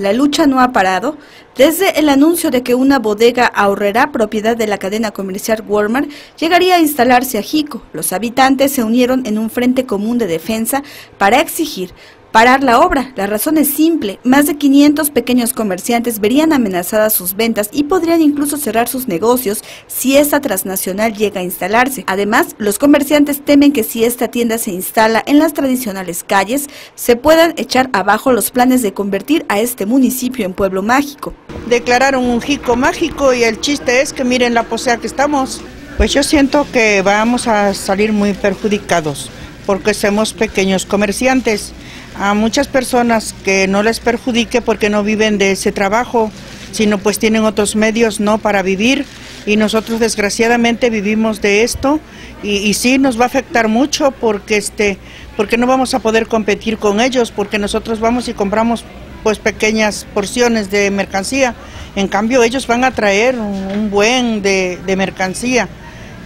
la lucha no ha parado. Desde el anuncio de que una bodega ahorrará propiedad de la cadena comercial Walmart llegaría a instalarse a Jico, los habitantes se unieron en un frente común de defensa para exigir parar la obra. La razón es simple, más de 500 pequeños comerciantes verían amenazadas sus ventas y podrían incluso cerrar sus negocios si esta transnacional llega a instalarse. Además, los comerciantes temen que si esta tienda se instala en las tradicionales calles, se puedan echar abajo los planes de convertir a este municipio en pueblo mágico. Declararon un jico mágico y el chiste es que miren la posea que estamos. Pues yo siento que vamos a salir muy perjudicados porque somos pequeños comerciantes a muchas personas que no les perjudique porque no viven de ese trabajo, sino pues tienen otros medios no para vivir. Y nosotros desgraciadamente vivimos de esto. Y, y, sí nos va a afectar mucho porque este porque no vamos a poder competir con ellos porque nosotros vamos y compramos pues pequeñas porciones de mercancía. En cambio ellos van a traer un, buen de, de mercancía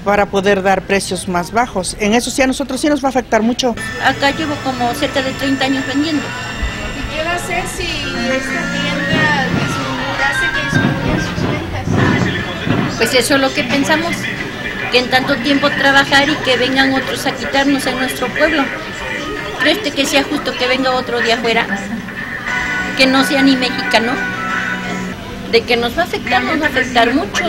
para poder dar precios más bajos. En eso sí a nosotros sí nos va a afectar mucho. Acá llevo como cerca de 30 años vendiendo. ¿Y qué va a hacer si esta tienda disminuyase que disminuyan sus ventas? Pues eso es lo que pensamos, que en tanto tiempo trabajar y que vengan otros a quitarnos en nuestro pueblo. ¿Crees que sea justo que venga otro de afuera? Que no sea ni mexicano de que nos va a afectar, nos va a afectar mucho,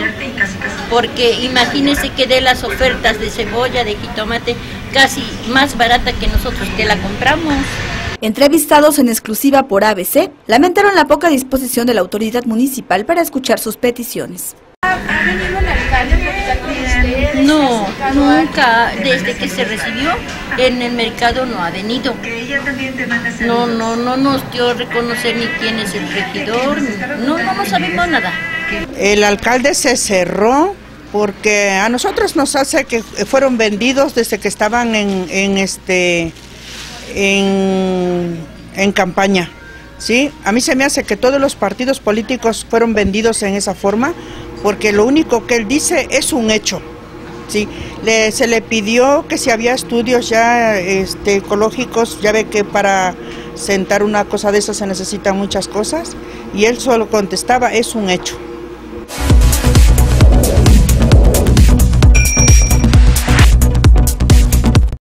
porque imagínense que de las ofertas de cebolla, de jitomate, casi más barata que nosotros que la compramos. Entrevistados en exclusiva por ABC, lamentaron la poca disposición de la autoridad municipal para escuchar sus peticiones. ¿Ha venido el alcalde a platicar con ustedes? No, nunca, desde que se recibió en el mercado no ha venido. No, no, no nos dio a reconocer ni quién es el regidor, no, no, no sabemos nada. El alcalde se cerró porque a nosotros nos hace que fueron vendidos desde que estaban en, en este en, en campaña. ¿sí? A mí se me hace que todos los partidos políticos fueron vendidos en esa forma porque lo único que él dice es un hecho. ¿Sí? Le, se le pidió que si había estudios ya este, ecológicos, ya ve que para sentar una cosa de esas se necesitan muchas cosas, y él solo contestaba, es un hecho.